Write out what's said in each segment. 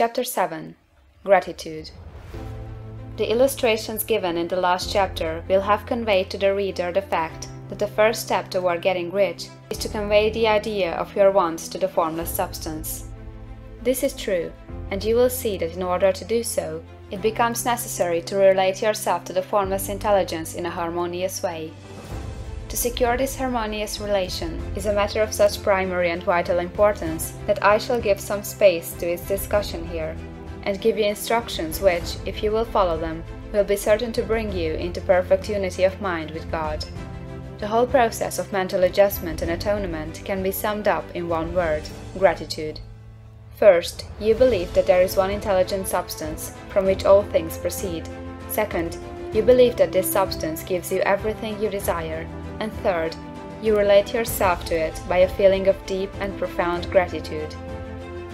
Chapter 7 Gratitude The illustrations given in the last chapter will have conveyed to the reader the fact that the first step toward getting rich is to convey the idea of your wants to the formless substance. This is true, and you will see that in order to do so, it becomes necessary to relate yourself to the formless intelligence in a harmonious way. To secure this harmonious relation is a matter of such primary and vital importance that I shall give some space to its discussion here, and give you instructions which, if you will follow them, will be certain to bring you into perfect unity of mind with God. The whole process of mental adjustment and atonement can be summed up in one word gratitude. First, you believe that there is one intelligent substance from which all things proceed. Second, you believe that this substance gives you everything you desire. And third, you relate yourself to it by a feeling of deep and profound gratitude.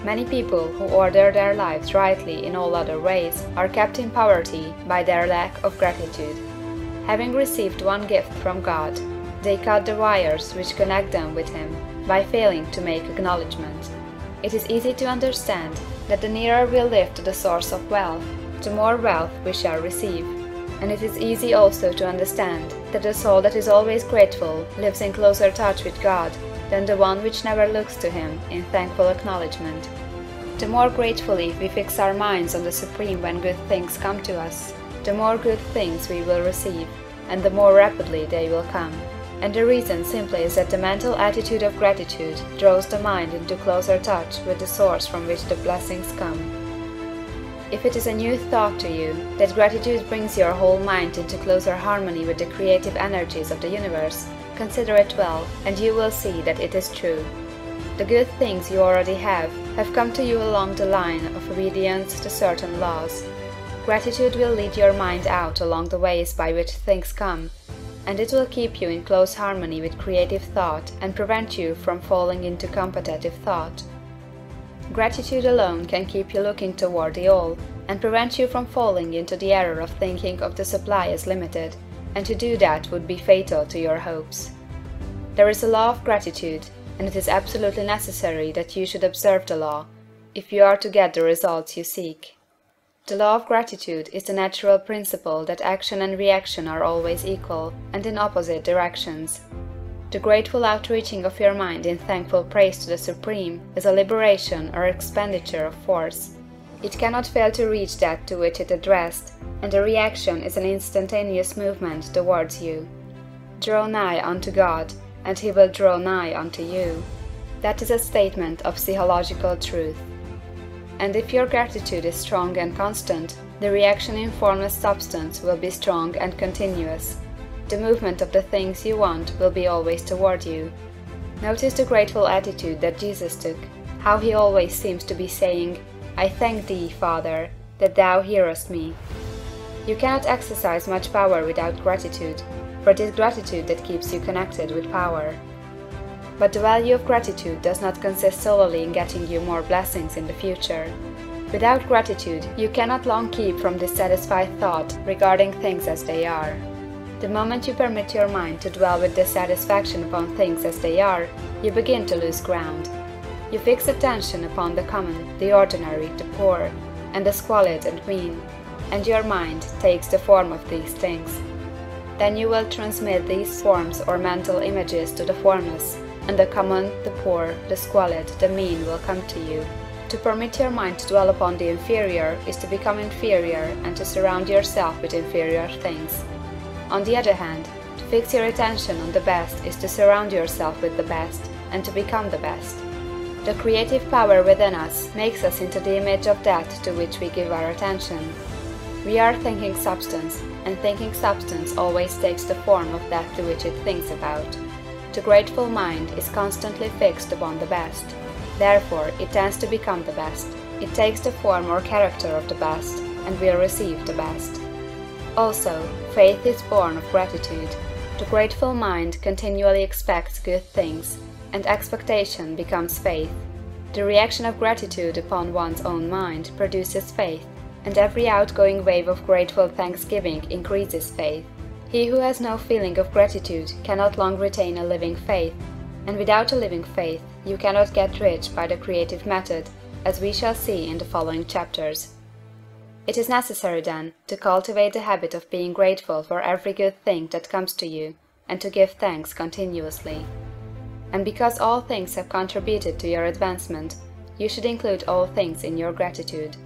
Many people who order their lives rightly in all other ways are kept in poverty by their lack of gratitude. Having received one gift from God, they cut the wires which connect them with Him by failing to make acknowledgment. It is easy to understand that the nearer we live to the source of wealth, the more wealth we shall receive. And it is easy also to understand that the soul that is always grateful lives in closer touch with God than the one which never looks to Him in thankful acknowledgment. The more gratefully we fix our minds on the Supreme when good things come to us, the more good things we will receive, and the more rapidly they will come and the reason simply is that the mental attitude of gratitude draws the mind into closer touch with the source from which the blessings come. If it is a new thought to you that gratitude brings your whole mind into closer harmony with the creative energies of the universe, consider it well, and you will see that it is true. The good things you already have have come to you along the line of obedience to certain laws. Gratitude will lead your mind out along the ways by which things come and it will keep you in close harmony with creative thought and prevent you from falling into competitive thought. Gratitude alone can keep you looking toward the all, and prevent you from falling into the error of thinking of the supply as limited, and to do that would be fatal to your hopes. There is a law of gratitude, and it is absolutely necessary that you should observe the law, if you are to get the results you seek. The law of gratitude is the natural principle that action and reaction are always equal, and in opposite directions. The grateful outreaching of your mind in thankful praise to the Supreme is a liberation or expenditure of force. It cannot fail to reach that to which it addressed, and the reaction is an instantaneous movement towards you. Draw nigh unto God, and he will draw nigh unto you. That is a statement of psychological truth and if your gratitude is strong and constant, the reaction in formless substance will be strong and continuous. The movement of the things you want will be always toward you. Notice the grateful attitude that Jesus took, how he always seems to be saying, I thank thee, Father, that thou hearest me. You cannot exercise much power without gratitude, for it is gratitude that keeps you connected with power. But the value of gratitude does not consist solely in getting you more blessings in the future. Without gratitude, you cannot long keep from dissatisfied thought regarding things as they are. The moment you permit your mind to dwell with dissatisfaction upon things as they are, you begin to lose ground. You fix attention upon the common, the ordinary, the poor, and the squalid and mean, and your mind takes the form of these things. Then you will transmit these forms or mental images to the formless, and the common, the poor, the squalid, the mean will come to you. To permit your mind to dwell upon the inferior is to become inferior and to surround yourself with inferior things. On the other hand, to fix your attention on the best is to surround yourself with the best and to become the best. The creative power within us makes us into the image of that to which we give our attention. We are thinking substance, and thinking substance always takes the form of that to which it thinks about. The grateful mind is constantly fixed upon the best. Therefore, it tends to become the best. It takes the form or character of the best, and will receive the best. Also, faith is born of gratitude. The grateful mind continually expects good things, and expectation becomes faith. The reaction of gratitude upon one's own mind produces faith, and every outgoing wave of grateful thanksgiving increases faith. He who has no feeling of gratitude cannot long retain a living faith, and without a living faith you cannot get rich by the creative method, as we shall see in the following chapters. It is necessary, then, to cultivate the habit of being grateful for every good thing that comes to you, and to give thanks continuously. And because all things have contributed to your advancement, you should include all things in your gratitude.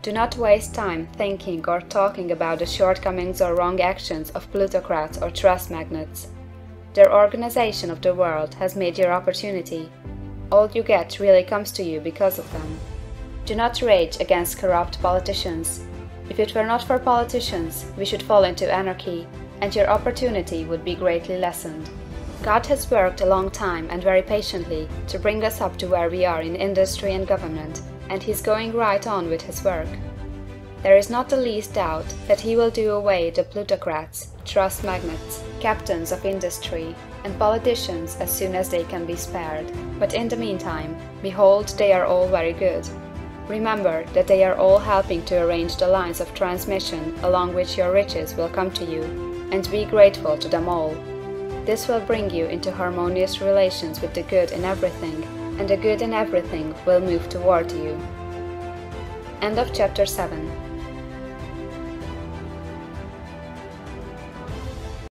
Do not waste time thinking or talking about the shortcomings or wrong actions of plutocrats or trust magnates. Their organization of the world has made your opportunity. All you get really comes to you because of them. Do not rage against corrupt politicians. If it were not for politicians, we should fall into anarchy, and your opportunity would be greatly lessened. God has worked a long time and very patiently to bring us up to where we are in industry and government, and He's going right on with His work. There is not the least doubt that He will do away the plutocrats, trust magnates, captains of industry, and politicians as soon as they can be spared. But in the meantime, behold, they are all very good. Remember that they are all helping to arrange the lines of transmission along which your riches will come to you, and be grateful to them all. This will bring you into harmonious relations with the good in everything, and the good in everything will move toward you. End of chapter 7